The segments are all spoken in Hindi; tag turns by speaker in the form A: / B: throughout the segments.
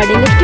A: recording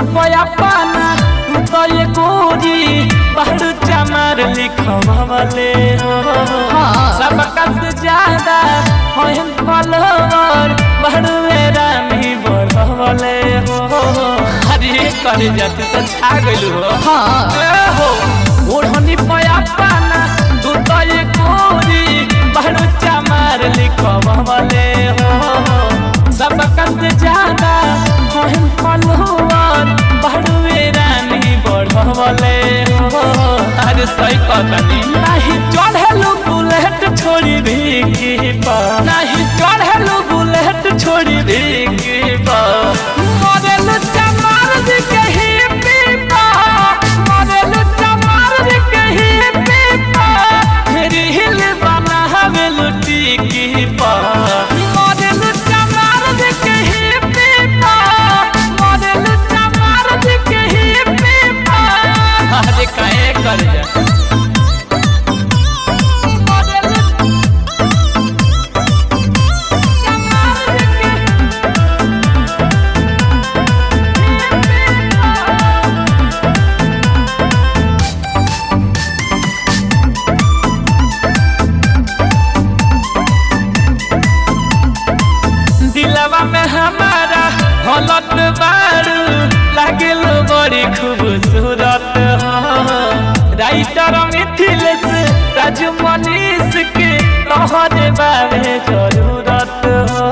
A: पाना तू तो ये गोरी बाहर चमार लिखवाले हो
B: हाँ।
A: सबका से ज़्यादा हम फॉलोवर बाहर मेरा नहीं बढ़वले हो अरे करे जाते तो छा गइल हो
B: हाँ
A: हो ओढ़नी पया पाना तू तो ये गोरी Bye. दिलवा में हमारा हलत बारू लागिल बड़ी खूबसूरत हो राइटर मिथिलेश राजू मनीष के तोहरे बारे जरूरत हो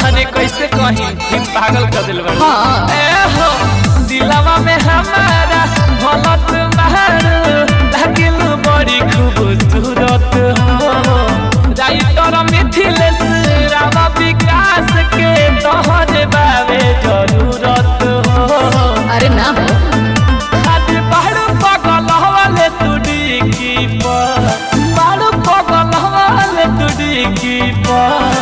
A: अरे कैसे कहीं हिम पागल कर दिल बड़ा
B: हाँ।
A: ए हो दिलवा में हमारा amor